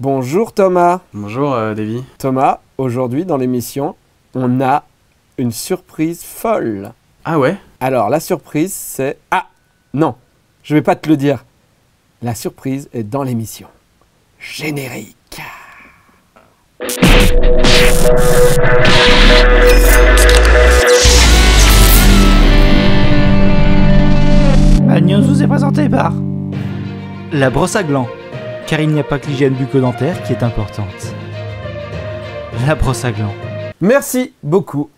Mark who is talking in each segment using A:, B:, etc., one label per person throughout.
A: Bonjour Thomas.
B: Bonjour euh, Davy.
A: Thomas, aujourd'hui dans l'émission, on a une surprise folle.
B: Ah ouais?
A: Alors la surprise c'est... Ah non, je vais pas te le dire. La surprise est dans l'émission. Générique.
C: La news vous est présentée par la brosse à gland, car il n'y a pas que l'hygiène bucco-dentaire qui est importante. La brosse à gland.
A: Merci beaucoup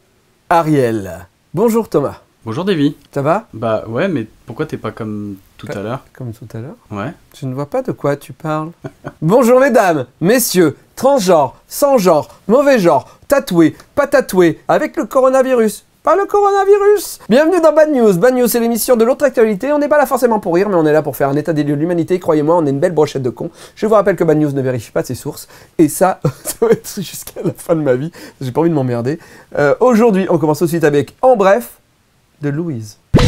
A: Ariel. Bonjour Thomas.
B: Bonjour Davy.
A: Ça va?
B: Bah ouais, mais pourquoi t'es pas comme tout
A: Pas-
B: à l'heure?
A: Comme tout à l'heure?
B: Ouais.
A: Je ne vois pas de quoi tu parles. Bonjour mesdames, messieurs, transgenres, sans genre, mauvais genre, tatoués, pas tatoués, avec le coronavirus. Pas le coronavirus Bienvenue dans Bad News. Bad News, c'est l'émission de l'autre actualité. On n'est pas là forcément pour rire, mais on est là pour faire un état des lieux de l'humanité. Croyez-moi, on est une belle brochette de cons. Je vous rappelle que Bad News ne vérifie pas ses sources. Et ça, ça va être jusqu'à la fin de ma vie. J'ai pas envie de m'emmerder. Euh, Aujourd'hui, on commence tout de suite avec En bref, de Louise. C'est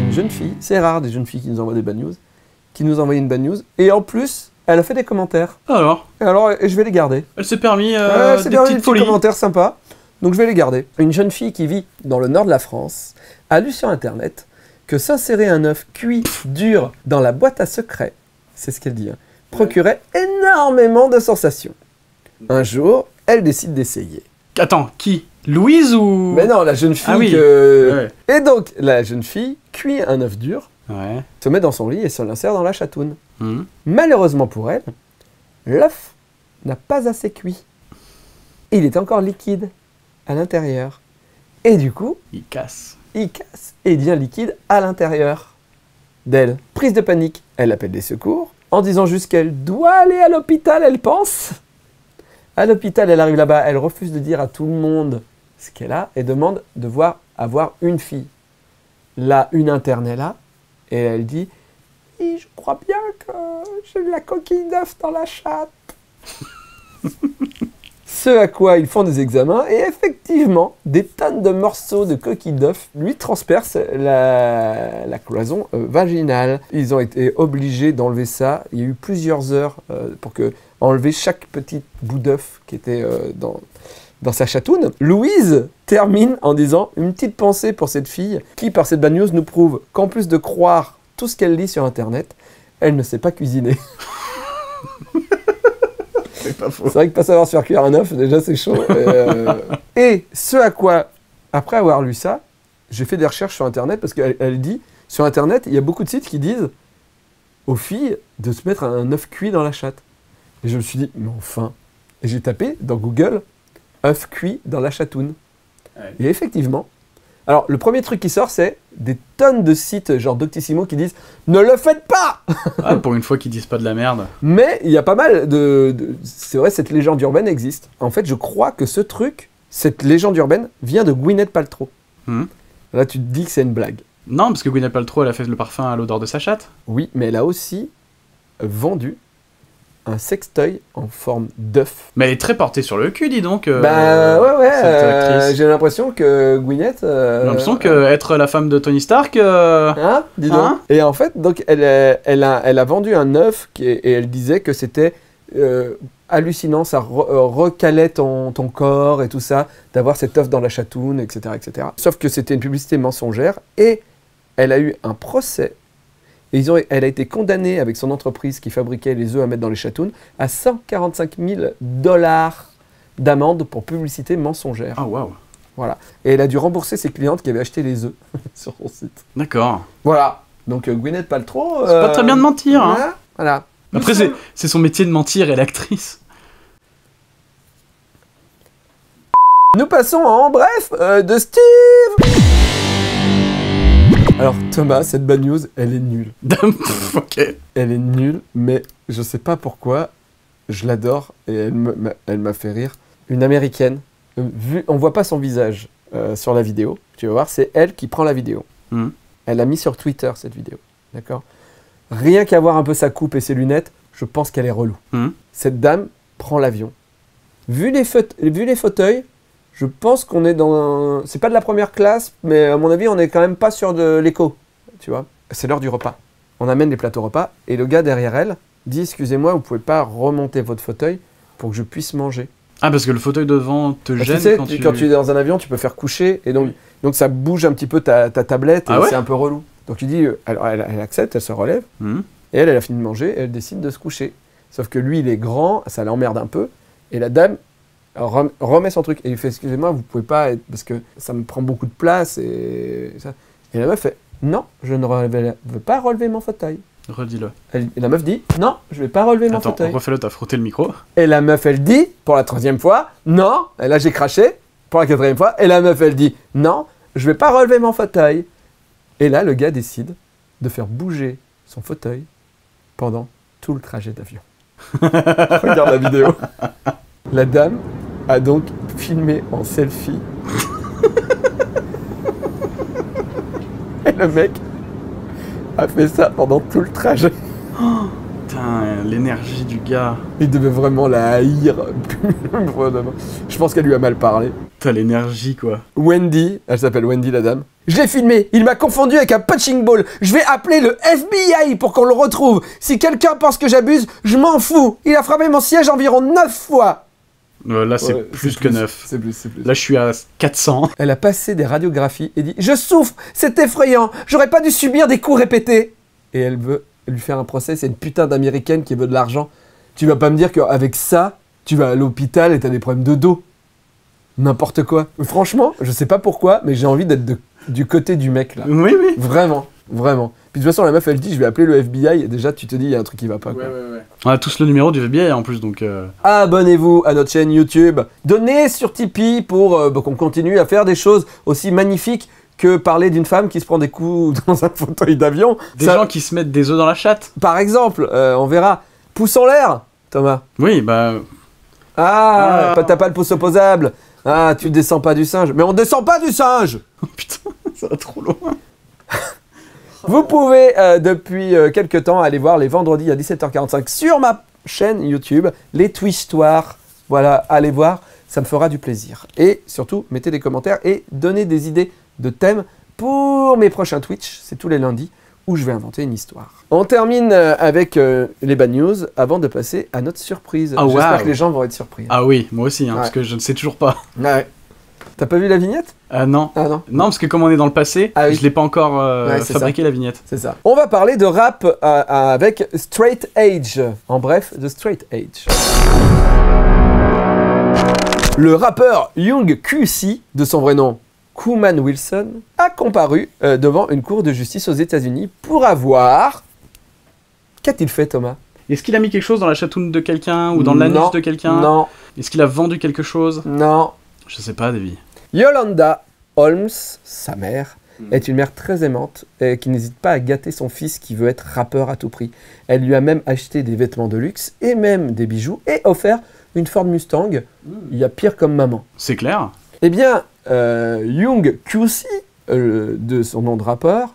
A: une jeune fille, c'est rare des jeunes filles qui nous envoient des bad news, qui nous envoient une bad news, et en plus, elle a fait des commentaires.
B: Alors,
A: Et alors, je vais les garder.
B: elle s'est permis euh,
A: Ouais, c'est
B: des
A: bien des
B: petites
A: petits commentaires sympas, donc je vais les garder. Une jeune fille qui vit dans le nord de la France a lu sur internet que s'insérer un œuf cuit dur dans la boîte à secret, c'est ce qu'elle dit, hein, procurait énormément de sensations. Un jour, elle décide d'essayer.
B: Attends, qui? Louise ou?
A: Mais non, la jeune fille
B: Ah oui.
A: que...
B: Ouais.
A: Et donc, la jeune fille cuit un œuf dur,
B: Ouais.
A: se met dans son lit et se l'insère dans la chatoune.
B: Hum.
A: Malheureusement pour elle, l'œuf n'a pas assez cuit. Il est encore liquide à l'intérieur. Et du coup,
B: Il casse.
A: il casse et il devient liquide à l'intérieur d'elle. Prise de panique, elle appelle des secours en disant juste qu'elle doit aller à l'hôpital, elle pense. À l'hôpital, elle arrive là-bas, elle refuse de dire à tout le monde ce qu'elle a et demande de voir avoir une fille. Là, une interne est là et elle dit je crois bien que j'ai de la coquille d'œuf dans la chatte. Ce à quoi ils font des examens et effectivement, des tonnes de morceaux de coquilles d'œuf lui transpercent la, cloison euh, vaginale. Ils ont été obligés d'enlever ça. Il y a eu plusieurs heures euh, pour enlever chaque petit bout d'œuf qui était euh, dans, dans sa chatoune. Louise termine en disant une petite pensée pour cette fille qui, par cette bad news, nous prouve qu'en plus de croire tout ce qu'elle lit sur Internet, elle ne sait pas cuisiner.
B: C'est pas faux.
A: C'est vrai que pas savoir se faire cuire un œuf, déjà c'est chaud. Et, euh, et ce à quoi, après avoir lu ça, j'ai fait des recherches sur Internet parce qu'elle elle dit, sur Internet, il y a beaucoup de sites qui disent aux filles de se mettre un œuf cuit dans la chatte. Et je me suis dit, mais enfin. Et j'ai tapé dans Google œuf cuit dans la chatoune.
B: Ouais.
A: Et effectivement, alors le premier truc qui sort, c'est des tonnes de sites genre Doctissimo qui disent ne le faites pas
B: Ah, pour une fois qu'ils disent pas de la merde.
A: mais il y a pas mal de. de- c'est vrai, cette légende urbaine existe. En fait, je crois que ce truc, cette légende urbaine, vient de Gwyneth Paltrow.
B: Hum.
A: Là, tu te dis que c'est une blague.
B: Non, parce que Gwyneth Paltrow, elle a fait le parfum à l'odeur de sa chatte.
A: Oui, mais elle a aussi vendu un sextoy en forme d'œuf.
B: Mais elle est très portée sur le cul, dis donc. euh,
A: bah ouais, ouais. euh. J'ai l'impression que Gwyneth. euh,
B: J'ai l'impression que être la femme de Tony Stark. euh,
A: Hein Dis donc.
B: Hein
A: et en fait, donc, elle, euh, elle, a, elle a vendu un œuf qui et elle disait que c'était euh, hallucinant, ça re- euh, recalait ton, ton corps et tout ça, d'avoir cet œuf dans la chatoune, etc., etc. Sauf que c'était une publicité mensongère et elle a eu un procès. Et ils ont, elle a été condamnée avec son entreprise qui fabriquait les œufs à mettre dans les chatounes à 145 000 dollars d'amende pour publicité mensongère.
B: Ah, waouh.
A: Voilà. Et elle a dû rembourser ses clientes qui avaient acheté les œufs sur son site.
B: D'accord.
A: Voilà. Donc euh, Gwyneth Paltrow.
B: C'est pas très bien de mentir, hein.
A: Voilà.
B: Après, c'est son métier de mentir et l'actrice.
A: Nous passons en bref euh, de Steve. Alors Thomas, cette bad news, elle est nulle.
B: Ok.
A: Elle est nulle, mais je sais pas pourquoi. Je l'adore et elle me- m'a elle m'a fait rire. Une américaine. euh, Vu, on voit pas son visage euh, sur la vidéo. Tu vas voir, c'est elle qui prend la vidéo.
B: Mhm.
A: Elle a mis sur Twitter cette vidéo. D'accord? Rien qu'à voir un peu sa coupe et ses lunettes, je pense qu'elle est relou.
B: Mhm.
A: Cette dame prend l'avion. Vu les, faute- vu les fauteuils, je pense qu'on est dans. un- C'est pas de la première classe, mais à mon avis, on est quand même pas sur de l'écho. Tu vois C'est l'heure du repas. On amène les plateaux repas et le gars derrière elle dit excusez-moi, vous pouvez pas remonter votre fauteuil pour que je puisse manger.
B: Ah, parce que le fauteuil devant te
A: que
B: gêne
A: tu sais,
B: quand,
A: tu-
B: tu...
A: quand tu es dans un avion, tu peux faire coucher et donc, donc ça bouge un petit peu ta, ta tablette et
B: Ah ouais
A: c'est un peu relou. Donc tu dis, euh, alors elle, elle accepte, elle se relève
B: Mhm.
A: et elle, elle a fini de manger et elle décide de se coucher. Sauf que lui, il est grand, ça l'emmerde un peu et la dame rem- remet son truc et il fait excusez-moi, vous pouvez pas être- parce que ça me prend beaucoup de place et ça. Et la meuf fait non, je ne relève- veux pas relever mon fauteuil.
B: Redis-le.
A: Et la meuf dit non, je vais pas relever mon
B: Attends,
A: fauteuil.
B: refais-le, t'as frotté le micro.
A: Et la meuf, elle dit, pour la troisième fois, non. Et là, j'ai craché pour la quatrième fois. Et la meuf, elle dit, non, je vais pas relever mon fauteuil. Et là, le gars décide de faire bouger son fauteuil pendant tout le trajet d'avion. Regarde la vidéo. La dame a donc filmé en selfie. Et le mec a fait ça pendant tout le trajet.
B: Putain, l'énergie du gars.
A: Il devait vraiment la haïr. Je pense qu'elle lui a mal parlé.
B: T'as l'énergie, quoi.
A: Wendy, elle s'appelle Wendy la dame. Je l'ai filmé, il m'a confondu avec un punching ball. Je vais appeler le FBI pour qu'on le retrouve. Si quelqu'un pense que j'abuse, je m'en fous. Il a frappé mon siège environ 9 fois.
B: Euh, là, c'est
A: Ouais,
B: plus que neuf.
A: C'est plus, c'est plus.
B: Là, je suis à 400.
A: Elle a passé des radiographies et dit Je souffre, c'est effrayant, j'aurais pas dû subir des coups répétés. Et elle veut lui faire un procès, c'est une putain d'américaine qui veut de l'argent. Tu vas pas me dire qu'avec ça, tu vas à l'hôpital et t'as des problèmes de dos. N'importe quoi. Franchement, je sais pas pourquoi, mais j'ai envie d'être du côté du mec là.
B: Oui, oui.
A: Vraiment, vraiment. Puis de toute façon, la meuf elle dit Je vais appeler le FBI. Et déjà, tu te dis Il y a un truc qui va pas. quoi.
B: On a tous le numéro du FBI en plus, donc. euh,
A: Abonnez-vous à notre chaîne YouTube. Donnez sur Tipeee pour euh, bah, qu'on continue à faire des choses aussi magnifiques que parler d'une femme qui se prend des coups dans un fauteuil d'avion.
B: Des
A: Ça-
B: gens qui se mettent des œufs dans la chatte.
A: Par exemple, euh, on verra. Pouce en l'air, Thomas.
B: Oui, bah.
A: Ah,
B: Ah.
A: pas- t'as pas le pouce opposable. Ah, tu descends pas du singe. Mais on descend pas du singe
B: Putain, ça va trop loin.
A: Vous pouvez euh, depuis euh, quelques temps aller voir les vendredis à 17h45 sur ma chaîne YouTube, les Twishtoires. Voilà, allez voir, ça me fera du plaisir. Et surtout, mettez des commentaires et donnez des idées de thèmes pour mes prochains Twitch, c'est tous les lundis, où je vais inventer une histoire. On termine euh, avec euh, les bad news avant de passer à notre surprise.
B: Ah,
A: J'espère
B: waouh.
A: que les gens vont être surpris.
B: Ah oui, moi aussi, hein,
A: Ouais.
B: parce que je ne sais toujours pas.
A: Ouais. T'as pas vu la vignette?
B: Ah non.
A: Ah non.
B: Non, parce que comme on est dans le passé,
A: Ah oui.
B: je l'ai pas encore euh,
A: Ouais,
B: fabriqué la vignette.
A: C'est ça. On va parler de rap euh, euh, avec Straight Edge. En bref, de Straight Edge. Le rappeur Young QC, de son vrai nom Kuman Wilson, a comparu euh, devant une cour de justice aux États-Unis pour avoir. Qu'a-t-il fait, Thomas?
B: Est-ce qu'il a mis quelque chose dans la chatoune de quelqu'un ou dans l'anus de quelqu'un?
A: Non,
B: Est-ce qu'il a vendu quelque chose?
A: Non.
B: Je sais pas, Davy.
A: Yolanda Holmes, sa mère,
B: Hmm.
A: est une mère très aimante et qui n'hésite pas à gâter son fils qui veut être rappeur à tout prix. Elle lui a même acheté des vêtements de luxe et même des bijoux et offert une Ford Mustang. Il y a pire comme maman.
B: C'est clair
A: Eh bien, euh, Young QC, euh, de son nom de rappeur,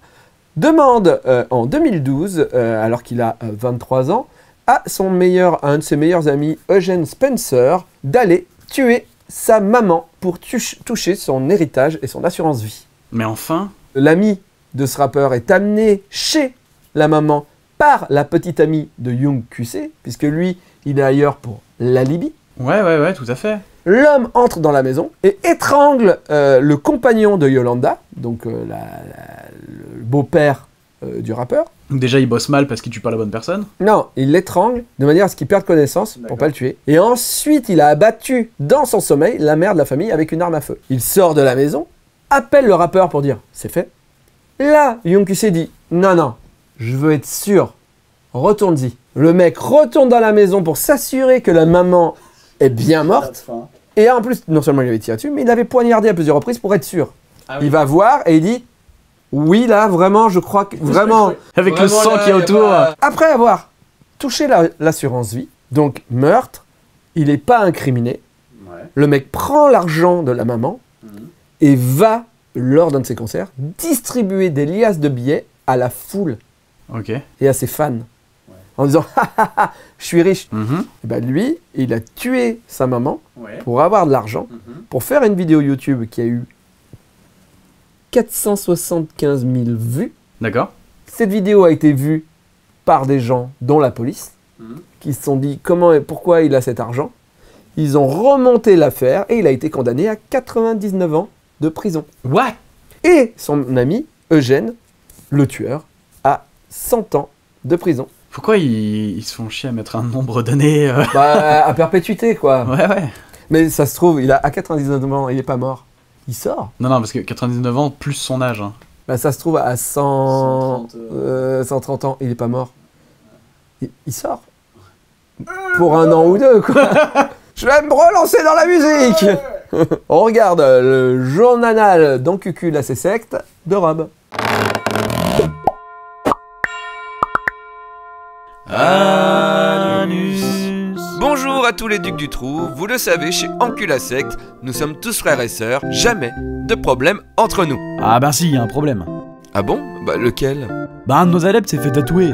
A: demande euh, en 2012, euh, alors qu'il a euh, 23 ans, à, son meilleur, à un de ses meilleurs amis, Eugene Spencer, d'aller tuer sa maman pour toucher son héritage et son assurance vie.
B: Mais enfin
A: L'ami de ce rappeur est amené chez la maman par la petite amie de Young QC, puisque lui, il est ailleurs pour l'alibi.
B: Ouais, ouais, ouais, tout à fait.
A: L'homme entre dans la maison et étrangle euh, le compagnon de Yolanda, donc euh, la- la- le beau-père euh, du rappeur.
B: Donc déjà, il bosse mal parce qu'il tue pas la bonne personne.
A: Non, il l'étrangle de manière à ce qu'il perde connaissance pour pas le tuer. Et ensuite, il a abattu dans son sommeil la mère de la famille avec une arme à feu. Il sort de la maison, appelle le rappeur pour dire c'est fait. Là, Young QC dit non, non, je veux être sûr, retourne-y. Le mec retourne dans la maison pour s'assurer que la maman est bien morte. Et en plus, non seulement il avait tiré dessus, mais il avait poignardé à plusieurs reprises pour être sûr.
B: Ah
A: Il va voir et il dit Oui, là, vraiment, je crois que. Vraiment.
B: Avec le sang
A: là,
B: qu'il y a autour.
A: pas- Après avoir touché la- l'assurance vie, donc meurtre, il n'est pas incriminé.
B: Ouais.
A: Le mec prend l'argent de la maman et va, lors d'un de ses concerts, distribuer des liasses de billets à la foule
B: Ok.
A: et à ses fans. En disant Ha ha ha, je suis riche.
B: Mhm.
A: Et ben lui, il a tué sa maman
B: Ouais.
A: pour avoir de l'argent,
B: Mhm.
A: pour faire une vidéo YouTube qui a eu 475 000 vues.
B: D'accord.
A: Cette vidéo a été vue par des gens, dont la police.
B: Mhm.
A: qui se sont dit comment et pourquoi il a cet argent? Ils ont remonté l'affaire et il a été condamné à 99 ans de prison.
B: What?
A: Et son ami, Eugène, le tueur, a 100 ans de prison.
B: Pourquoi ils, ils se font chier à mettre un nombre d'années euh,
A: Bah, à perpétuité, quoi.
B: Ouais, ouais.
A: Mais ça se trouve, il a à 99 ans, il est pas mort. Il sort.
B: Non, non, parce que 99 ans plus son âge. hein.
A: Bah, ça se trouve à 100,
B: 130,
A: euh, 130 ans, il est pas mort. Il, il sort. Pour un an ou deux, quoi. Je vais me relancer dans la musique. On regarde le journal d'Encucul à ses sectes de Rob.
D: Bonjour à tous les ducs du trou, vous le savez, chez Ancula Secte, nous sommes tous frères et sœurs, jamais de problème entre nous.
E: Ah bah si, y a un problème.
D: Ah bon? Bah lequel?
E: Bah un de nos adeptes s'est fait tatouer,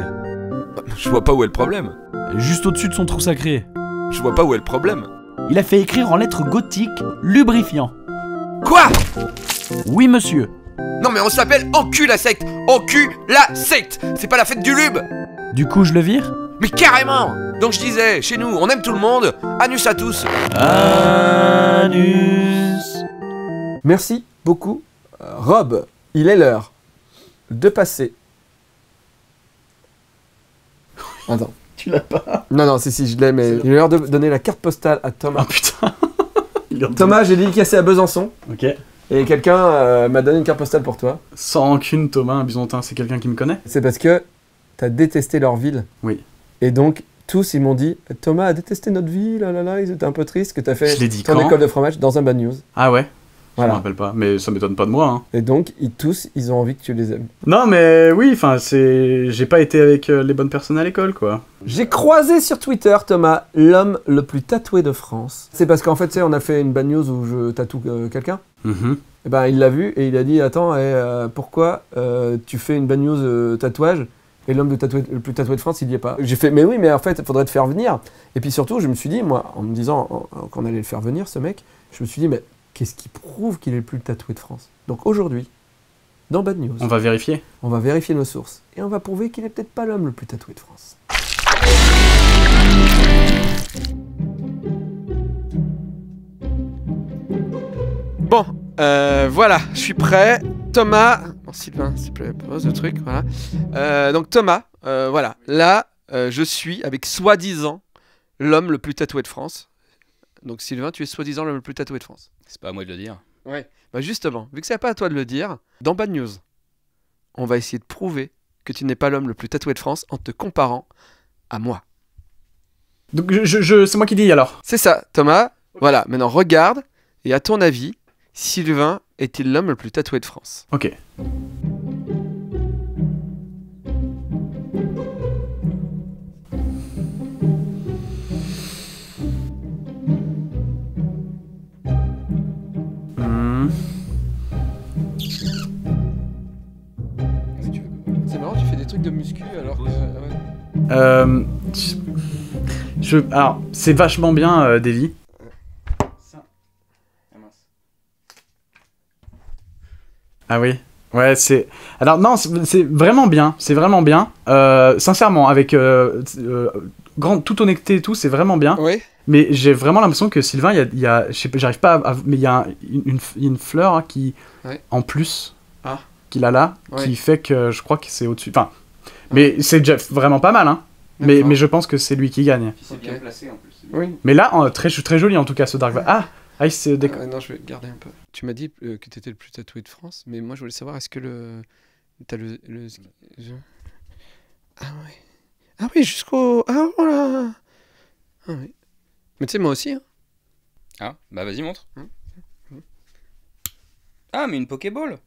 D: Je vois pas où est le problème.
E: juste au-dessus de son trou sacré.
D: Je vois pas où est le problème.
E: Il a fait écrire en lettres gothiques lubrifiant.
D: Quoi?
E: Oui monsieur.
D: Non mais on s'appelle Secte Ancula Secte C'est pas la fête du lube
E: Du coup je le vire?
D: Mais carrément Donc je disais, chez nous, on aime tout le monde, anus à tous
E: Anus.
A: Merci beaucoup, Rob. Il est l'heure de passer. Attends.
B: Tu l'as pas
A: Non, non, si, si, je l'ai, mais il est l'heure de donner la carte postale à Thomas.
B: Oh putain
A: Thomas, j'ai dédicacé à Besançon
B: Ok.
A: et quelqu'un euh, m'a donné une carte postale pour toi.
B: Sans rancune, Thomas, un bisontin, c'est quelqu'un qui me connaît?
A: C'est parce que t'as détesté leur ville.
B: Oui.
A: Et donc, tous, ils m'ont dit Thomas a détesté notre ville, là, là, là, ils étaient un peu tristes que t'as fait
B: Je l'ai dit
A: ton
B: quand
A: école de fromage dans un bad news.
B: Ah ouais? Je me
A: Voilà.
B: rappelle pas, mais ça m'étonne pas de moi. Hein.
A: Et donc, ils, tous, ils ont envie que tu les aimes.
B: Non, mais oui, enfin, c'est. J'ai pas été avec euh, les bonnes personnes à l'école, quoi.
A: J'ai croisé sur Twitter, Thomas, l'homme le plus tatoué de France. C'est parce qu'en fait, tu sais, on a fait une bad news où je tatoue euh, quelqu'un.
B: Mhm.
A: Et ben, il l'a vu et il a dit Attends, eh, euh, pourquoi euh, tu fais une bad news euh, tatouage? Et l'homme de tatoué- le plus tatoué de France, il y est pas J'ai fait Mais oui, mais en fait, il faudrait te faire venir. Et puis surtout, je me suis dit, moi, en me disant qu'on allait le faire venir, ce mec, je me suis dit Mais qu'est-ce qui prouve qu'il est le plus tatoué de France? Donc aujourd'hui, dans Bad News,
B: On va vérifier.
A: on va vérifier nos sources et on va prouver qu'il est peut-être pas l'homme le plus tatoué de France. Bon, euh, voilà, je suis prêt. Thomas, Sylvain, s'il te plaît, pose le truc, voilà. Euh, donc Thomas, euh, voilà, là, euh, je suis avec soi-disant l'homme le plus tatoué de France. Donc Sylvain, tu es soi-disant l'homme le plus tatoué de France.
F: C'est pas à moi de le dire.
A: Ouais. Bah justement, vu que c'est pas à toi de le dire, dans Bad News, on va essayer de prouver que tu n'es pas l'homme le plus tatoué de France en te comparant à moi.
B: Donc, je, je- je- c'est moi qui dis alors.
A: C'est ça, Thomas. Voilà, maintenant regarde, et à ton avis, Sylvain est-il l'homme le plus tatoué de France
B: Ok.
A: C'est marrant, tu fais des trucs de muscu alors que...
B: Euh, je- je, alors, c'est vachement bien, euh, Davy. Ah oui. Ouais, c'est. Alors non, c'est c'est vraiment bien. C'est vraiment bien. Euh, sincèrement, avec euh, euh, grande toute honnêteté et tout, c'est vraiment bien.
A: Oui
B: Mais j'ai vraiment l'impression que Sylvain, il y a, y a- je sais pas, j'arrive pas à, mais il y a un- une, fleur hein, qui,
A: Ouais.
B: en plus,
A: Ah.
B: qu'il a là,
A: Ouais.
B: qui fait que je crois que c'est au-dessus. Enfin, mais c'est déjà vraiment pas mal, hein. Mais, mais je pense que c'est lui qui gagne.
A: Ok.
F: bien placé en plus.
A: Oui.
B: Mais là, en- très, très joli en tout cas ce Dark Vader. Ah, ah il se déco-
A: Euh, non, je vais garder un peu. Tu m'as dit euh, que tu étais le plus tatoué de France, mais moi je voulais savoir, est-ce que le... T'as le... le... je- Ah oui. Ah oui, jusqu'au... Ah voilà Ah oui. Mais tu sais, moi aussi, hein.
F: Ah, bah vas-y, montre.
A: Hum.
F: Ah, mais une Pokéball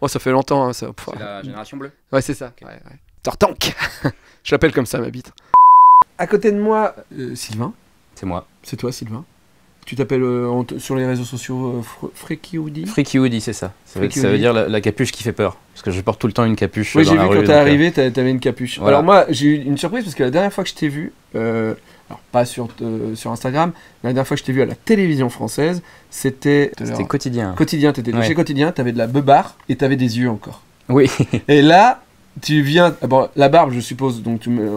A: Bon, ça fait longtemps, hein, ça.
F: C'est la génération bleue.
A: Ouais, c'est ça. Ouais, ouais. Tartank Je l'appelle comme ça, ma bite. À côté de moi, euh, Sylvain.
F: C'est moi.
A: C'est toi, Sylvain. Tu t'appelles euh, sur les réseaux sociaux euh, Fr- Freaky Woody
F: Freaky Woody, c'est ça. Ça, veut, ça dire la, la capuche qui fait peur. Parce que je porte tout le temps une capuche
A: Oui, j'ai vu
F: rue.
A: quand t'es
F: euh,
A: arrivé, t'a- t'avais une capuche.
F: Voilà.
A: Alors moi, j'ai eu une surprise parce que la dernière fois que je t'ai vu, euh, alors pas sur, euh, sur Instagram, mais la dernière fois que je t'ai vu à la télévision française, c'était...
F: C'était quotidien.
A: Quotidien, t'étais
F: Ouais.
A: chez Quotidien, t'avais de la beubare et t'avais des yeux encore.
F: Oui.
A: Et là, tu viens. ah Bon, la barbe, je suppose, donc tu me-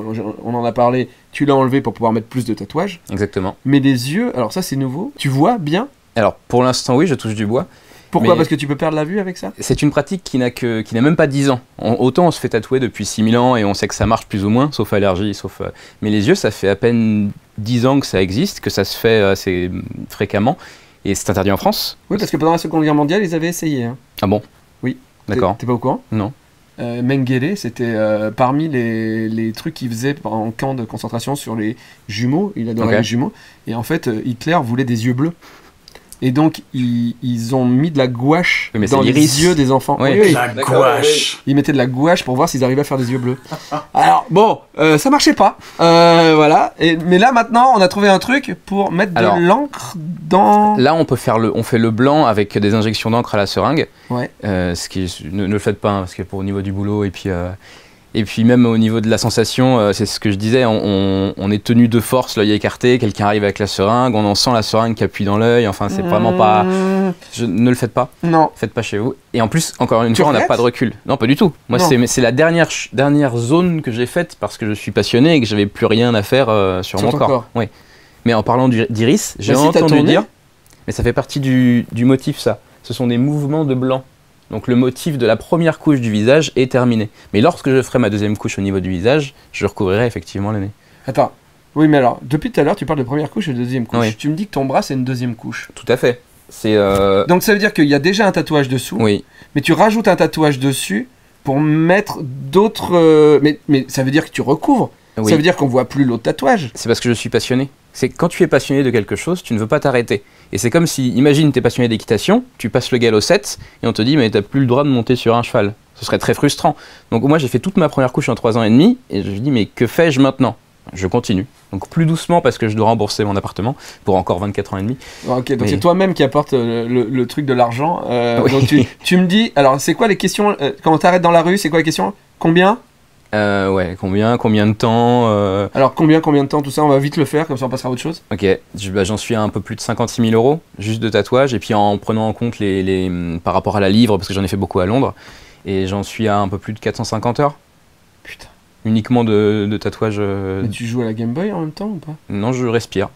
A: on en a parlé, tu l'as enlevé pour pouvoir mettre plus de tatouages.
F: Exactement.
A: Mais les yeux, alors ça c'est nouveau. Tu vois bien
F: Alors, pour l'instant, oui, je touche du bois.
A: Pourquoi?
F: Mais-
A: Parce que tu peux perdre la vue avec ça?
F: C'est une pratique qui n'a que qui n'a même pas 10 ans. On- autant on se fait tatouer depuis 6000 ans et on sait que ça marche plus ou moins, sauf allergie, sauf. euh, Mais les yeux, ça fait à peine 10 ans que ça existe, que ça se fait assez mm, fréquemment, et c'est interdit en France.
A: Oui, parce que pendant la Seconde Guerre mondiale, ils avaient essayé. hein.
F: Ah bon?
A: Oui.
F: D'accord.
A: T'es t'es pas au courant?
F: Non.
A: Euh, Mengele, c'était euh, parmi les, les trucs qu'il faisait en camp de concentration sur les jumeaux. Il adorait les jumeaux. Et en fait, euh, Hitler voulait des yeux bleus. Et donc, ils, ils ont mis de la gouache
F: Oui, mais
A: dans les yeux des enfants.
F: Oui.
A: Oui, oui.
B: La gouache.
A: Ils mettaient de la gouache pour voir s'ils arrivaient à faire des yeux bleus. Alors, bon, euh, ça marchait pas. Euh, voilà. Et, mais là, maintenant, on a trouvé un truc pour mettre
F: Alors,
A: de l'encre dans.
F: Là, on peut faire le, on fait le blanc avec des injections d'encre à la seringue.
A: Ouais.
F: Euh, ce qui ne le faites pas hein, parce que pour au niveau du boulot et puis euh, et puis même au niveau de la sensation, euh, c'est ce que je disais, on, on- on est tenu de force, l'œil écarté, quelqu'un arrive avec la seringue, on en sent la seringue qui appuie dans l'œil. Enfin, c'est vraiment pas.
A: Mmh,
F: Je, ne le faites pas,
A: Non.
F: faites pas chez vous. Et en plus, encore une
A: Tu
F: fois, on n'a pas de recul. Non, pas du tout. Moi, c'est la dernière dernière zone que j'ai faite parce que je suis passionné et que j'avais plus rien à faire euh, sur,
A: Sur
F: mon corps.
A: corps.
F: Oui. Mais en parlant d'iris, j'ai entendu dire, mais ça fait partie du, du motif, ça. Ce sont des mouvements de blanc. Donc le motif de la première couche du visage est terminé. Mais lorsque je ferai ma deuxième couche au niveau du visage, je recouvrirai effectivement le nez.
A: Attends. Oui, mais alors, depuis tout à l'heure, tu parles de première couche et de deuxième couche.
F: Oui.
A: Tu me dis que ton bras, c'est une deuxième couche.
F: Tout à fait. C'est euh,
A: Donc ça veut dire qu'il y a déjà un tatouage dessous,
F: oui,
A: mais tu rajoutes un tatouage dessus pour mettre d'autres. euh, Mais, mais ça veut dire que tu recouvres.
F: oui.
A: Ça veut dire qu'on voit plus l'autre tatouage.
F: C'est parce que je suis passionné. C'est que quand tu es passionné de quelque chose, tu ne veux pas t'arrêter. Et c'est comme si, imagine, tu es passionné d'équitation, tu passes le galop 7 et on te dit, mais t'as plus le droit de monter sur un cheval. Ce serait très frustrant. Donc moi, j'ai fait toute ma première couche en 3 ans et demi et je me dis, mais que fais-je maintenant? Je continue. Donc plus doucement parce que je dois rembourser mon appartement pour encore 24 ans et demi.
A: Ok, donc c'est toi-même qui apporte euh, le, le truc de l'argent. Euh,
F: Oui.
A: Donc tu, tu me dis, alors c'est quoi les questions euh, Quand on t'arrête dans la rue, c'est quoi les questions? Combien?
F: Euh, ouais, combien, combien de temps euh,
A: Alors combien, combien de temps, tout ça, on va vite le faire, comme ça on passera à autre chose.
F: Ok, bah, j'en suis à un peu plus de 56 000 euros, juste de tatouage, et puis en prenant en compte les, les, hum, par rapport à la livre, parce que j'en ai fait beaucoup à Londres, et j'en suis à un peu plus de 450 heures,
A: Putain.
F: uniquement de, de tatouage. euh,
A: Mais tu joues à la Game Boy en même temps ou pas?
F: Non, je respire,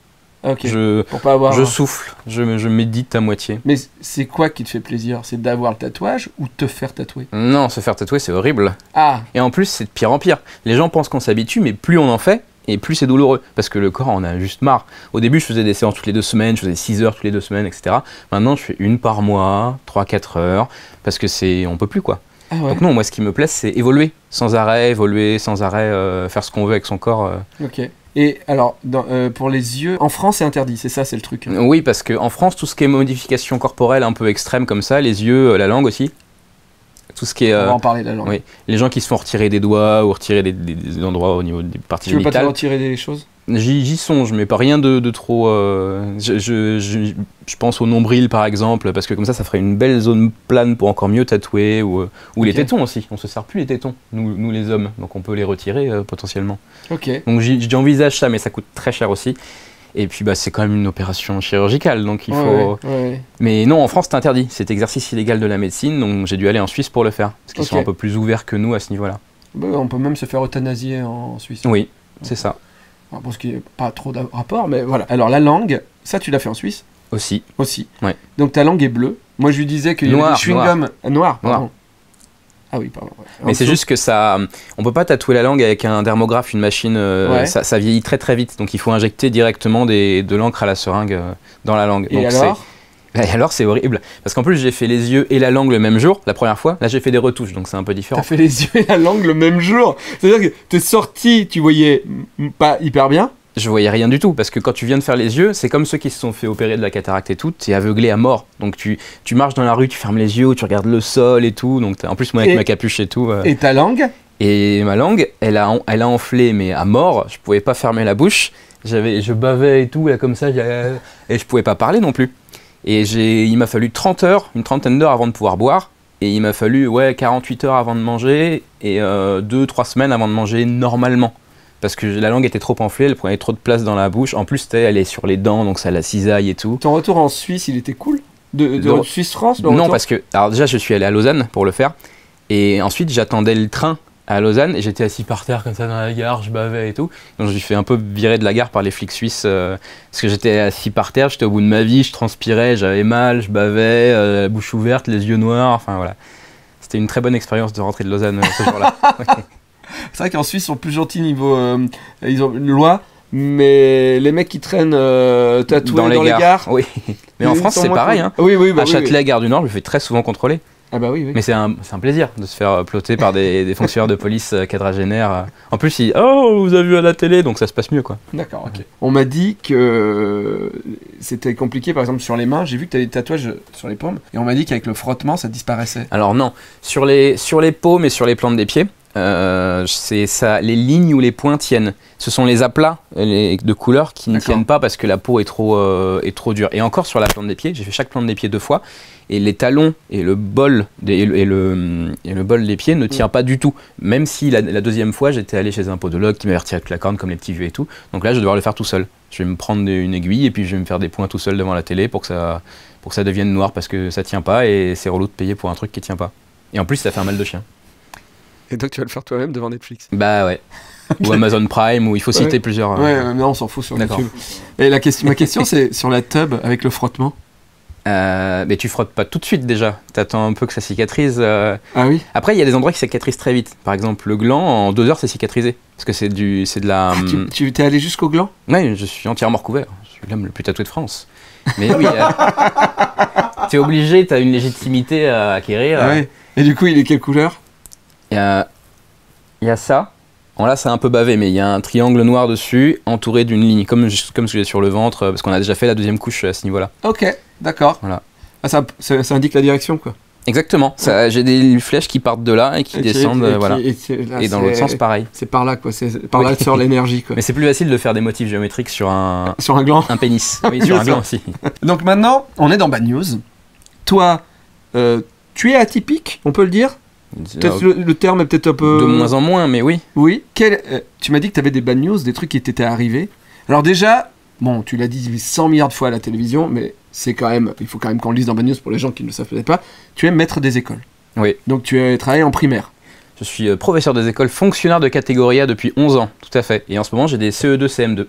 F: Je,
A: Pour pas avoir.
F: je souffle, je, je médite à moitié.
A: Mais c'est quoi qui te fait plaisir? C'est d'avoir le tatouage ou te faire tatouer?
F: Non, se faire tatouer, c'est horrible.
A: Ah,
F: Et en plus, c'est de pire en pire. Les gens pensent qu'on s'habitue, mais plus on en fait, et plus c'est douloureux. Parce que le corps en a juste marre. Au début, je faisais des séances toutes les deux semaines, je faisais 6 heures toutes les deux semaines, etc. Maintenant, je fais une par mois, 3-4 heures, parce que c'est. On peut plus, quoi.
A: ah ouais.
F: Donc, non, moi, ce qui me plaît, c'est évoluer. Sans arrêt, évoluer, sans arrêt, euh, faire ce qu'on veut avec son corps. euh.
A: Ok. Et alors, dans- euh, pour les yeux, en France c'est interdit, c'est ça, c'est le truc.
F: Oui, parce qu'en France, tout ce qui est modification corporelle un peu extrême comme ça, les yeux, euh, la langue aussi, tout ce qui est.
A: On
F: euh,
A: va en parler la langue.
F: oui. les gens qui se font retirer des doigts ou retirer des, des- des endroits au niveau des parties
A: Tu veux pas te retirer des choses?
F: J'y songe, mais pas rien de, de trop. euh, je, je- je- je pense au nombril par exemple, parce que comme ça, ça ferait une belle zone plane pour encore mieux tatouer, ou, euh, ou les tétons aussi. On se sert plus les tétons, nous, nous les hommes, donc on peut les retirer euh, potentiellement.
A: Ok.
F: Donc j'envisage ça, mais ça coûte très cher aussi. Et puis bah, c'est quand même une opération chirurgicale, donc il
A: Ouais,
F: faut.
A: ouais, ouais.
F: Mais non, en France, c'est interdit. C'est exercice illégal de la médecine, donc j'ai dû aller en Suisse pour le faire, parce qu'ils sont un peu plus ouverts que nous à ce niveau-là.
A: Bah, on peut même se faire euthanasier en Suisse.
F: Oui, c'est ça.
A: Alors, pour ce qui n'est pas trop de rapport, mais voilà. Alors la langue, ça tu l'as fait en Suisse?
F: Aussi.
A: aussi.
F: Ouais.
A: Donc ta langue est bleue. Moi je lui disais qu'il y avait
F: Noir,
A: des chewing-gums euh, noir, pardon.
F: Noir.
A: Ah oui, pardon. ouais.
F: Mais c'est juste que ça, on peut pas tatouer la langue avec un dermographe, une machine, euh,
A: Ouais.
F: ça, ça vieillit très très vite. Donc il faut injecter directement des, de l'encre à la seringue euh, dans la langue.
A: Et
F: Donc
A: alors?
F: Et alors c'est horrible. Parce qu'en plus j'ai fait les yeux et la langue le même jour, la première fois. Là j'ai fait des retouches, donc c'est un peu différent.
A: T'as fait les yeux et la langue le même jour. C'est-à-dire que t'es sorti, tu voyais pas hyper bien.
F: Je voyais rien du tout, parce que quand tu viens de faire les yeux, c'est comme ceux qui se sont fait opérer de la cataracte et tout, t'es aveuglé à mort. Donc tu, tu marches dans la rue, tu fermes les yeux, tu regardes le sol et tout. Donc en plus moi avec
A: Et-
F: ma capuche et tout. euh,
A: Et ta langue?
F: Et ma langue, elle a, elle a enflé, mais à mort. Je pouvais pas fermer la bouche. J'avais, je bavais et tout, là, comme ça, et je pouvais pas parler non plus. Et j'ai, il m'a fallu 30 heures, une trentaine d'heures avant de pouvoir boire. Et il m'a fallu ouais, 48 heures avant de manger et 2-3 semaines avant de manger normalement. Parce que la langue était trop enflée, elle prenait trop de place dans la bouche. En plus, elle est sur les dents, donc ça la cisaille et tout.
A: Ton retour en Suisse, il était cool? De. Suisse-France
F: Non,
A: retour?
F: parce que. Alors, déjà, je suis allé à Lausanne pour le faire. Et ensuite, j'attendais le train à Lausanne et j'étais assis par terre comme ça dans la gare, je bavais et tout. Donc je me suis fait un peu virer de la gare par les flics suisses euh, parce que j'étais assis par terre, j'étais au bout de ma vie, je transpirais, j'avais mal, je bavais, euh, la bouche ouverte, les yeux noirs, enfin voilà. C'était une très bonne expérience de rentrer de Lausanne euh, ce jour-là.
A: C'est vrai qu'en Suisse, ils sont plus gentils niveau. ils ont une loi, mais les mecs qui traînent tatoués dans, les gares.
F: Oui. Mais en France, c'est pareil. Hein.
A: Oui, oui, bah
F: à Châtelet, gare du Nord, je me fais très souvent contrôler.
A: Ah bah oui, oui.
F: Mais c'est un, c'est un plaisir de se faire euh, ploter par des, des fonctionnaires de police euh, quadragénaires. euh. En plus, ils Oh, vous avez vu à la télé, donc ça se passe mieux, quoi.
A: D'accord, ok. On m'a dit que c'était compliqué, par exemple, sur les mains. J'ai vu que tu avais des tatouages sur les paumes. Et on m'a dit qu'avec le frottement, ça disparaissait.
F: Alors non, sur les, sur les paumes et sur les plantes des pieds, euh, c'est ça, les lignes où les points tiennent. Ce sont les aplats les, de couleur qui ne tiennent pas parce que la peau est trop, euh, est trop dure. Et encore sur la plante des pieds, j'ai fait chaque plante des pieds deux fois, et les talons et le bol des, et, le, et le- et le bol des pieds ne tient pas du tout. Même si la, la deuxième fois, j'étais allé chez un podologue qui m'avait retiré avec la corne comme les petits vieux et tout. Donc là, je vais devoir le faire tout seul. Je vais me prendre une aiguille et puis je vais me faire des points tout seul devant la télé pour que ça, pour que ça devienne noir parce que ça tient pas et c'est relou de payer pour un truc qui tient pas. Et en plus, ça fait un mal de chien.
A: Et donc, tu vas le faire toi-même devant Netflix.
F: Bah ouais. Ou Amazon Prime, où il faut citer
A: Ouais.
F: plusieurs. euh,
A: Ouais, mais on s'en fout sur. YouTube. Et la question, ma question, c'est sur la tub avec le frottement.
F: euh, mais tu frottes pas tout de suite déjà. T'attends un peu que ça cicatrise. euh.
A: Ah oui
F: Après, il y a des endroits qui cicatrisent très vite. Par exemple, le gland, en deux heures, c'est cicatrisé. Parce que c'est du, c'est de la.
A: Ah, Tu,
F: hum,
A: tu t'es allé jusqu'au gland?
F: Ouais, je suis entièrement recouvert. Je suis l'homme le plus tatoué de France. Mais oui, euh, t'es obligé, t'as une légitimité à acquérir.
A: Ah ouais. Et du coup, il est quelle couleur?
F: Il y a, il y a ça. Bon, là, c'est un peu bavé, mais il y a un triangle noir dessus, entouré d'une ligne, comme, comme ce que j'ai sur le ventre, euh, parce qu'on a déjà fait la deuxième couche à ce niveau-là.
A: Ok, d'accord.
F: Voilà.
A: Ah, ça, ça, ça indique la direction, quoi.
F: Exactement. J'ai des flèches qui partent de là et qui
A: Et
F: descendent,
A: et
F: euh, voilà.
A: et là,
F: dans l'autre sens, pareil.
A: C'est par là, quoi. C'est par là
F: Oui.
A: que sort l'énergie, quoi.
F: Mais c'est plus facile de faire des motifs géométriques sur un,
A: Sur un gland.
F: un pénis. Oui, sur un gland aussi.
A: Donc maintenant, on est dans Bad News. Toi, euh, tu es atypique, on peut le dire Peut-être le, le terme est peut-être un peu.
F: De moins en moins, mais oui.
A: Oui. Quel, euh, tu m'as dit que tu avais des bad news, des trucs qui t'étaient arrivés. Alors déjà, bon, tu l'as dit 100 milliards de fois à la télévision, mais c'est quand même, il faut quand même qu'on le dise dans bad news pour les gens qui ne le savent peut-être pas. Tu es maître des écoles.
F: Oui.
A: Donc tu as travaillé en primaire.
F: Je suis euh, professeur des écoles, fonctionnaire de catégorie A depuis 11 ans, tout à fait. Et en ce moment, j'ai des E CE2, CM2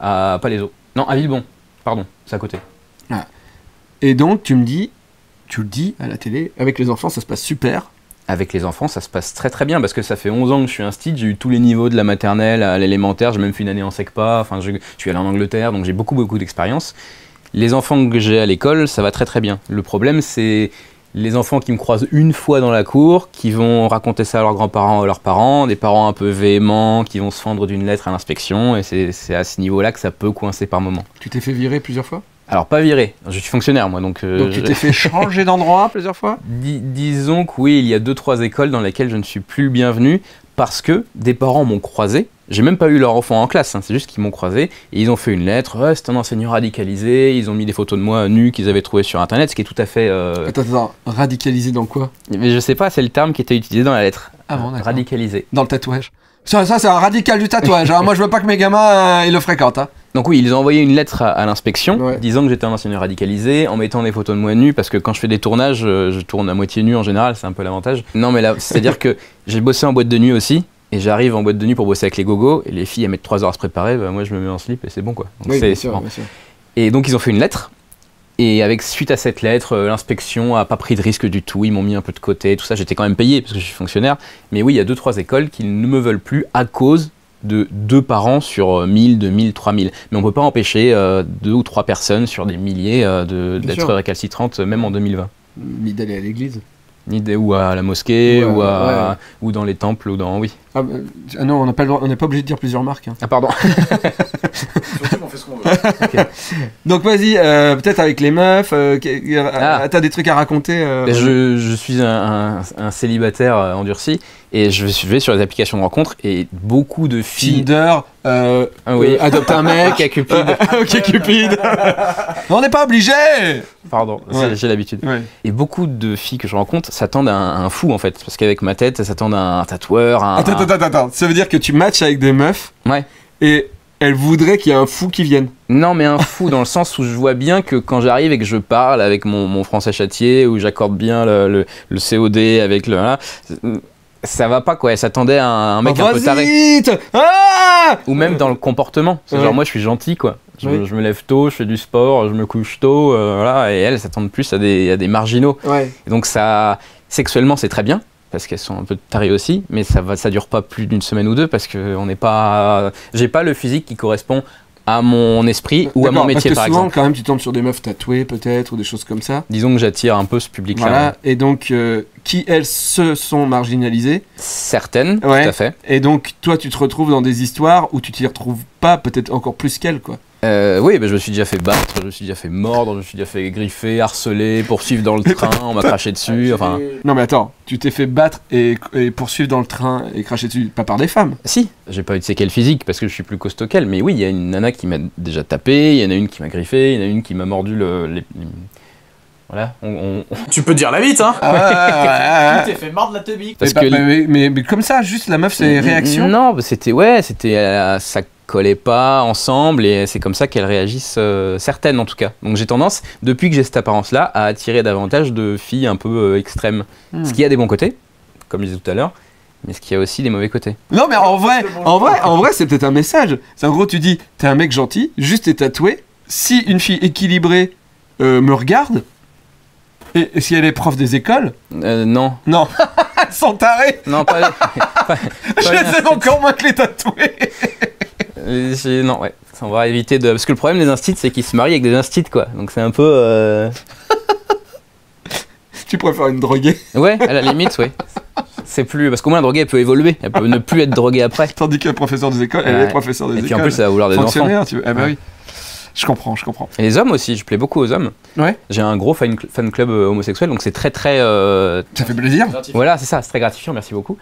F: à Palaiso. Non, à Villebon. Pardon, c'est à côté.
A: Et donc tu me dis, tu le dis à la télé, avec les enfants ça se passe super.
F: Avec les enfants, ça se passe très très bien parce que ça fait 11 ans que je suis un j'ai eu tous les niveaux de la maternelle à l'élémentaire, j'ai même fait une année en SECPA, enfin je, je suis allé en Angleterre, donc j'ai beaucoup beaucoup d'expérience. Les enfants que j'ai à l'école, ça va très très bien. Le problème, c'est les enfants qui me croisent une fois dans la cour, qui vont raconter ça à leurs grands-parents ou à leurs parents, des parents un peu véhéments, qui vont se fendre d'une lettre à l'inspection, et c'est à ce niveau-là que ça peut coincer par moment.
A: Tu t'es fait virer plusieurs fois?
F: Alors pas viré, je suis fonctionnaire moi, donc... euh,
A: Donc tu t'es fait changer d'endroit plusieurs fois?
F: Dis- disons que oui, il y a deux trois écoles dans lesquelles je ne suis plus bienvenu parce que des parents m'ont croisé. J'ai même pas eu leur enfant en classe, hein, c'est juste qu'ils m'ont croisé et ils ont fait une lettre. C'est un enseignant radicalisé. Ils ont mis des photos de moi nu qu'ils avaient trouvées sur internet, ce qui est tout à fait. euh,
A: Attends, attends, radicalisé dans quoi?
F: Mais je sais pas, c'est le terme qui était utilisé dans la lettre.
A: Ah bon, d'accord.
F: radicalisé.
A: Dans le tatouage. Ça, ça c'est un radical du tatouage. hein. Moi je veux pas que mes gamins euh, ils le fréquentent. hein.
F: Donc oui, ils ont envoyé une lettre à, à l'inspection
A: Ouais.
F: disant que j'étais un enseignant radicalisé en mettant des photos de moi nu parce que quand je fais des tournages, euh, je tourne à moitié nu en général, c'est un peu l'avantage. Non mais là, c'est-à-dire que j'ai bossé en boîte de nuit aussi et j'arrive en boîte de nuit pour bosser avec les gogos et les filles elles mettent 3 heures à se préparer, bah, moi je me mets en slip et c'est bon quoi. Donc
A: Oui,
F: c'est-
A: bien sûr,
F: bon.
A: bien sûr.
F: Et donc ils ont fait une lettre. Et avec suite à cette lettre, euh, l'inspection a pas pris de risque du tout. Ils m'ont mis un peu de côté, tout ça. J'étais quand même payé parce que je suis fonctionnaire. Mais oui, il y a deux trois écoles qui ne me veulent plus à cause de deux parents sur euh, 1000, 2000, 3000. Mais on peut pas empêcher euh, deux ou trois personnes sur des milliers euh, d'être récalcitrantes, même en 2020.
A: Mis d'aller à l'église.
F: Ni ou à la mosquée,
A: Ouais,
F: ou, à-
A: ouais.
F: ou dans les temples, ou dans. Oui.
A: Ah, euh, ah non, on n'a pas le droit- on n'est pas obligé de dire plusieurs marques. hein.
F: Ah, pardon.
B: Surtout, on fait ce qu'on veut.
A: Donc vas-y, euh, peut-être avec les meufs. euh,
F: Ah.
A: T'as des trucs à raconter euh,
F: Je, je suis un, un- un célibataire euh, endurci et je vais sur les applications de rencontres et beaucoup de filles.
A: Tinder, euh,
F: Ah oui.
A: euh, adopte un mec.
F: Ok, Cupid.
A: ok Cupid. on n'est pas obligé.
F: Pardon,
A: Ouais.
F: j'ai- l'habitude.
A: Ouais.
F: Et beaucoup de filles que je rencontre s'attendent à un, à un fou en fait, parce qu'avec ma tête, elles s'attendent à un tatoueur, à un.
A: Attends, attends, attends. Ça veut dire que tu matches avec des meufs.
F: Ouais.
A: Et elles voudraient qu'il y ait un fou qui vienne.
F: Non, mais un fou dans le sens où je vois bien que quand j'arrive et que je parle avec mon, mon français châtier, où j'accorde bien le, le- le COD avec le. voilà, ça va pas quoi. Elle s'attendait à un, un mec
A: Oh,
F: un peu taré.
A: Ah
F: Ou même dans le comportement. C'est
A: Ouais.
F: genre, moi, je suis gentil, quoi. Je,
A: Oui.
F: je me lève tôt, je fais du sport, je me couche tôt, euh, voilà. Et elles s'attendent plus à des, à des marginaux.
A: Ouais.
F: Et donc, ça, sexuellement, c'est très bien. Parce qu'elles sont un peu tarées aussi, mais ça va, ça dure pas plus d'une semaine ou deux parce que on n'est pas, j'ai pas le physique qui correspond à mon esprit ou à mon métier
A: parce
F: par
A: que souvent,
F: exemple.
A: quand même, tu tombes sur des meufs tatouées, peut-être, ou des choses comme ça.
F: Disons que j'attire un peu ce public-là.
A: Voilà. Et donc, euh, qui, elles, se sont marginalisées?
F: Certaines,
A: Ouais.
F: tout à fait.
A: Et donc, toi, tu te retrouves dans des histoires où tu t'y retrouves pas, peut-être encore plus qu'elles, quoi.
F: Euh, oui, bah, je me suis déjà fait battre, je me suis déjà fait mordre, je me suis déjà fait griffer, harceler, poursuivre dans le train, on m'a craché dessus, enfin...
A: Non, mais attends, tu t'es fait battre et, et poursuivre dans le train et cracher dessus, pas par des femmes.
F: Si, j'ai pas eu de séquelles physiques parce que je suis plus costaud qu'elle, mais oui, il y a une nana qui m'a déjà tapé, il y en a une qui m'a griffé, il y en a une qui m'a mordu le... les- les- Voilà, on... on-
B: Tu peux dire la vite, hein
A: Ah,
E: Tu t'es fait mordre la teubie.
F: Parce
A: mais,
F: que...
A: pas- mais, mais- mais comme ça, juste la meuf, c'est réaction.
F: Non, c'était... Ouais, c'était... euh, ça collait pas ensemble et c'est comme ça qu'elles réagissent, euh, certaines en tout cas. Donc j'ai tendance, depuis que j'ai cette apparence-là, à attirer davantage de filles un peu euh, extrêmes.
A: Hmm.
F: Ce qui a des bons côtés, comme je disais tout à l'heure, mais ce qui a aussi des mauvais côtés.
A: Non, mais en vrai, en vrai, en vrai, c'est peut-être un message. C'est en gros, tu dis, t'es un mec gentil, juste t'es tatoué. Si une fille équilibrée euh, me regarde, et, et si elle est prof des écoles,
F: Euh, non,
A: non, elles sont tarées.
F: non, pas... pas-
A: Je
F: pas
A: les aime encore moins que les tatoués.
F: Euh, Non, ouais. Ça, on va éviter de. Parce que le problème des instits, c'est qu'ils se marient avec des instits, quoi. Donc c'est un peu. euh,
A: tu préfères une droguée,
F: Ouais, à la limite, ouais. C'est plus. Parce qu'au moins, la droguée, elle peut évoluer. Elle peut ne plus être droguée après.
A: tandis que le professeur des écoles, elle
F: Ouais.
A: est professeur des
F: Et puis
A: écoles.
F: en plus, ça va vouloir des enfants.
A: Tu veux. Eh ben
F: Ouais.
A: oui. Je comprends, je comprends.
F: Et les hommes aussi, je plais beaucoup aux hommes.
A: Ouais.
F: J'ai un gros fan, cl- fan club euh, homosexuel, donc c'est très très. euh,
A: Ça fait plaisir.
F: Voilà, c'est ça, c'est très gratifiant, merci beaucoup.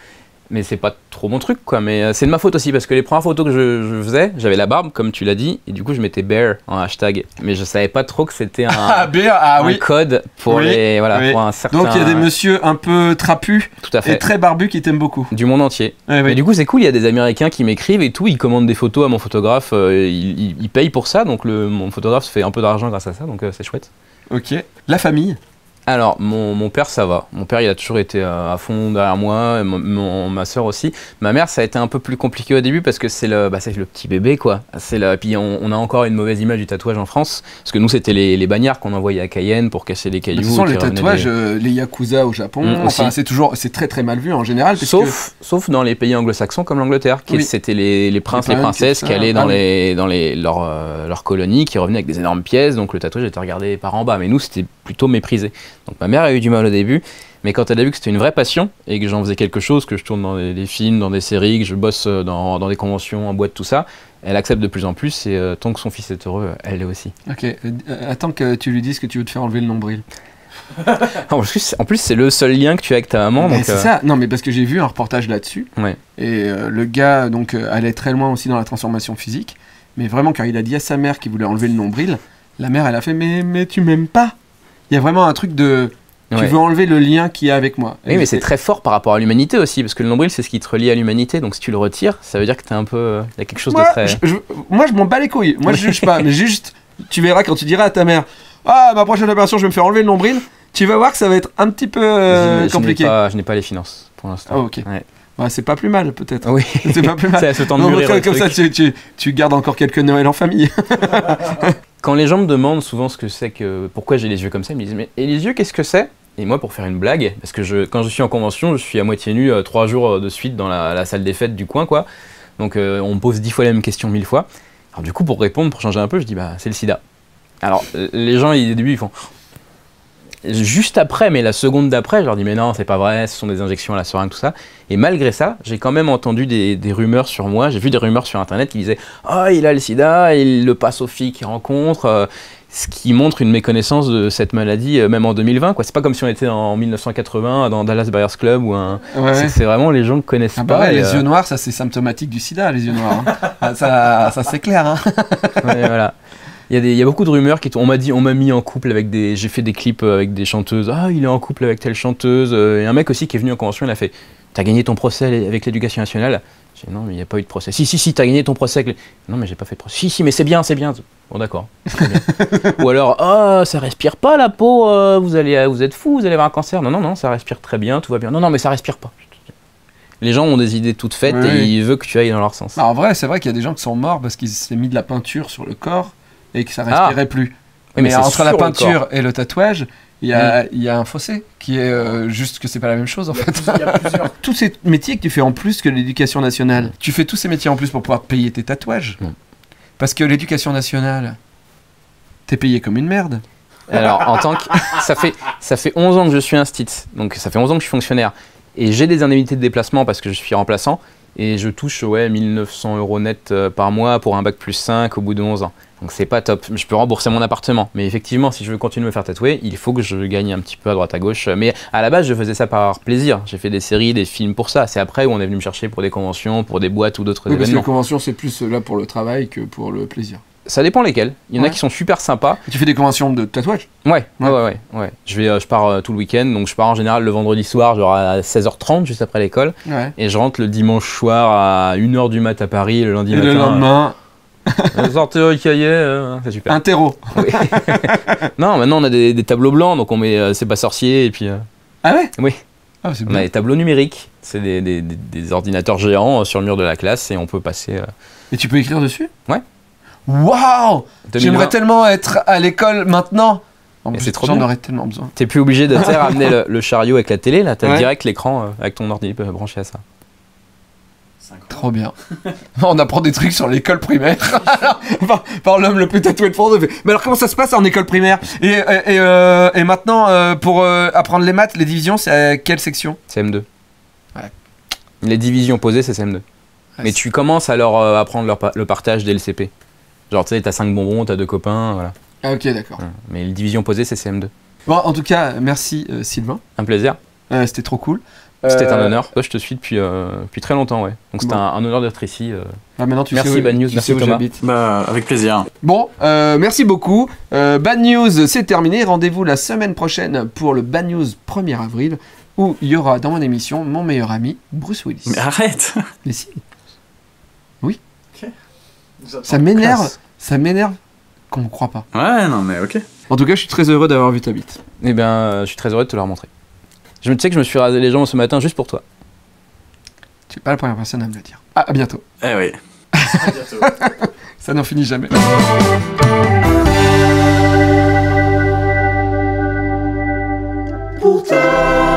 F: Mais c'est pas trop mon truc, quoi. Mais euh, c'est de ma faute aussi, parce que les premières photos que je, je faisais, j'avais la barbe, comme tu l'as dit, et du coup, je mettais bear en hashtag. Mais je savais pas trop que c'était un,
A: Ah, ah
F: un
A: oui.
F: code pour
A: Oui,
F: les. Voilà,
A: oui.
F: pour un certain.
A: Donc il y a des messieurs un peu trapus
F: Tout à
A: et très barbus qui t'aiment beaucoup.
F: Du monde entier.
A: Oui.
F: du coup, c'est cool, il y a des Américains qui m'écrivent et tout, ils commandent des photos à mon photographe, euh, ils payent pour ça, donc le, mon photographe se fait un peu d'argent grâce à ça, donc euh, c'est chouette.
A: Ok. La famille.
F: Alors, mon, mon père, ça va. Mon père, il a toujours été euh, à fond derrière moi, et mon- mon- ma soeur aussi. Ma mère, ça a été un peu plus compliqué au début parce que c'est le, bah, c'est le petit bébé, quoi. C'est le, puis on, on a encore une mauvaise image du tatouage en France, parce que nous, c'était les, les bagnards qu'on envoyait à Cayenne pour casser les
A: De
F: cailloux.
A: toute façon,
F: des-
A: euh, les yakuza au Japon,
F: Mm,
A: enfin, c'est toujours, c'est très très mal vu en général. parce que-
F: Sauf, sauf dans les pays anglo-saxons comme l'Angleterre, qui
A: Oui.
F: c'était les, les princes,
A: Les
F: les,
A: princes,
F: princesses qui allaient
A: Ah
F: dans,
A: oui.
F: les, dans les, leurs, euh, leurs colonies, qui revenaient avec des énormes pièces, donc le tatouage était regardé par en bas. Mais nous, c'était plutôt méprisé. Donc ma mère a eu du mal au début, mais quand elle a vu que c'était une vraie passion et que j'en faisais quelque chose, que je tourne dans des, des films, dans des séries, que je bosse euh, dans, dans des conventions, en boîte, tout ça, elle accepte de plus en plus et euh, tant que son fils est heureux, elle l'est aussi.
A: Ok. euh, attends que tu lui dises que tu veux te faire enlever le nombril.
F: En plus, c'est le seul lien que tu as avec ta maman.
A: C'est
F: euh,
A: ça. Non, mais parce que j'ai vu un reportage là-dessus.
F: Ouais.
A: Et euh, le gars donc euh, allait très loin aussi dans la transformation physique. Mais vraiment, quand il a dit à sa mère qu'il voulait enlever le nombril, la mère, elle a fait mais mais tu m'aimes pas. Il y a vraiment un truc de tu
F: ouais.
A: veux enlever le lien qu'il y a avec moi.
F: Oui, mais c'est très fort par rapport à l'humanité aussi, parce que le nombril, c'est ce qui te relie à l'humanité. Donc si tu le retires, ça veut dire que t'es un peu. euh, Il y a quelque chose
A: Moi,
F: de très.
A: je, je- moi, je m'en bats les couilles. Moi, je juge pas. Mais juste, tu verras quand tu diras à ta mère Ah, ma prochaine opération, je vais me faire enlever le nombril. Tu vas voir que ça va être un petit peu euh,
F: je n'ai
A: compliqué.
F: pas- Je n'ai pas les finances pour l'instant.
A: Ah, ok.
F: Ouais.
A: Ouais, c'est pas plus mal, peut-être.
F: Oui,
A: C'est pas plus mal.
F: à ce temps de
A: Non,
F: mûrir
A: comme ça, tu, tu, tu gardes encore quelques Noël en famille.
F: Quand les gens me demandent souvent ce que c'est que. Pourquoi j'ai les yeux comme ça, ils me disent Mais et les yeux, qu'est-ce que c'est? Et moi, pour faire une blague, parce que quand je suis en convention, je suis à moitié nu euh, trois jours de suite dans la, salle des fêtes du coin, quoi. Donc euh, on me pose dix fois la même question mille fois. Alors du coup, pour répondre, pour changer un peu, je dis Bah, c'est le sida. Alors euh, les gens, ils- au début, ils font. Juste après, mais la seconde d'après, je leur dis mais non, c'est pas vrai, ce sont des injections à la seringue, tout ça. Et malgré ça, j'ai quand même entendu des, des rumeurs sur moi. J'ai vu des rumeurs sur internet qui disaient ah il a le sida, il le passe aux filles qu'il rencontre, euh, ce qui montre une méconnaissance de cette maladie euh, même en 2020. Quoi, c'est pas comme si on était en 1980 dans Dallas Buyers Club ou un.
A: Ouais.
F: C'est, c'est vraiment les gens ne connaissent
A: Ah bah
F: pas.
A: ouais, les
F: euh,
A: yeux noirs, ça c'est symptomatique du sida, les yeux noirs. hein. Ah, ça, ça c'est clair. Hein.
F: Ouais, voilà. Il y, a des, il y a beaucoup de rumeurs qui. On m'a dit, on m'a mis en couple avec des. J'ai fait des clips euh, avec des chanteuses. Ah, il est en couple avec telle chanteuse. Euh, Et un mec aussi qui est venu en convention, il a fait T'as gagné ton procès avec l'éducation nationale? J'ai dit Non, mais il n'y a pas eu de procès. Si, si, si, t'as gagné ton procès avec. Non, mais j'ai pas fait de procès. Si, si, mais c'est bien, c'est bien. Bon, d'accord. Ou alors, ah, ça respire pas la peau, euh, vous, allez, vous êtes fou, vous allez avoir un cancer. Non, non, non, ça respire très bien, tout va bien. Non, non, mais ça respire pas. Les gens ont des idées toutes faites
A: Oui.
F: et ils veulent que tu ailles dans leur sens.
A: Bah, en vrai, c'est vrai qu'il y a des gens qui sont morts parce qu'ils s'étaient mis de la peinture sur le corps et que ça
F: Ah.
A: respirait plus.
F: Oui,
A: mais entre la peinture et le tatouage, il y, a, il y a un fossé qui est euh, juste que c'est pas la même chose en fait. tous ces métiers que tu fais en plus que l'éducation nationale, tu fais tous ces métiers en plus pour pouvoir payer tes tatouages.
F: Mm.
A: Parce que l'éducation nationale, t'es payé comme une merde.
F: Alors, en tant que. Ça fait, ça fait 11 ans que je suis instit, donc ça fait 11 ans que je suis fonctionnaire. Et j'ai des indemnités de déplacement parce que je suis remplaçant. Et je touche ouais, 1900 euros net euh, par mois pour un bac plus 5 au bout de 11 ans. Donc c'est pas top. Je peux rembourser mon appartement. Mais effectivement, si je veux continuer à me faire tatouer, il faut que je gagne un petit peu à droite à gauche. Mais à la base, je faisais ça par plaisir. J'ai fait des séries, des films pour ça. C'est après où on est venu me chercher pour des conventions, pour des boîtes ou d'autres
A: Oui, parce que
F: événements.
A: la convention, c'est plus là pour le travail que pour le plaisir.
F: Ça dépend lesquels. Il y en a qui sont super sympas.
A: Tu fais des conventions de tatouage?
F: Ouais,
A: Ouais.
F: ouais, ouais. Je, vais, euh, je pars euh, tout le week-end, donc je pars en général le vendredi soir, genre à 16h30, juste après l'école,
A: Ouais.
F: et je rentre le dimanche soir à 1h du mat à Paris, le lundi
A: Et
F: matin.
A: le lendemain,
F: sortez le cahier, euh, c'est super.
A: un terreau.
F: Non, maintenant on a des, des tableaux blancs, donc on met euh, C'est pas sorcier, et puis euh,
A: Ah ouais?
F: Oui.
A: Ah,
F: on
A: bien.
F: a des tableaux numériques. C'est des, des- des- des ordinateurs géants euh, sur le mur de la classe, et on peut passer.
A: Et tu peux écrire dessus?
F: Ouais.
A: Waouh
F: 2020.
A: J'aimerais tellement être à l'école maintenant.
F: C'est trop
A: J'en
F: bien.
A: aurais tellement besoin.
F: T'es plus obligé de sais, ramener le, le chariot avec la télé, là, t'as
A: Ouais.
F: direct l'écran avec ton ordi branché à ça.
A: Trop bien. On apprend des trucs sur l'école primaire. par par l'homme le plus tatoué de France. on fait, Mais alors comment ça se passe en école primaire Et, et, et, euh, et maintenant, euh, pour euh, apprendre les maths, les divisions, c'est à quelle section
F: CM2.
A: Ouais.
F: Les divisions posées, c'est CM2. Mais tu commences à leur apprendre leur pa- le partage dès le CP. Genre, tu sais, t'as 5 bonbons, t'as deux copains, voilà.
A: Ah, ok, d'accord.
F: Ouais. Mais les divisions posées, c'est CM2.
A: Bon, en tout cas, merci euh, Sylvain.
F: Un plaisir.
A: Euh, C'était trop cool.
F: C'était un
A: Euh,
F: honneur. Toi, je te suis depuis, euh, depuis très longtemps, ouais. Donc, c'était
A: Bon.
F: un, un honneur d'être ici. euh.
A: ah, maintenant, tu
F: Merci,
A: sais où,
F: Bad News,
A: tu
F: merci,
A: sais où
F: Thomas.
B: Bah, avec plaisir.
A: Bon, euh, merci beaucoup. Euh, Bad News, c'est terminé. Rendez-vous la semaine prochaine pour le Bad News 1er avril, où il y aura dans mon émission mon meilleur ami, Bruce Willis.
B: Mais arrête
A: Mais si. Oui. Ça m'énerve. Ça m'énerve qu'on me croit pas.
B: Ouais, non, mais ok.
A: En tout cas, je suis très heureux d'avoir vu ta bite.
F: Eh bien, euh, je suis très heureux de te le remontrer. Je me sais que je me suis rasé les jambes ce matin juste pour toi.
A: Tu es pas la première personne à me le dire. Ah, à bientôt.
B: Eh oui.
A: Ça n'en finit jamais.
G: Pourtant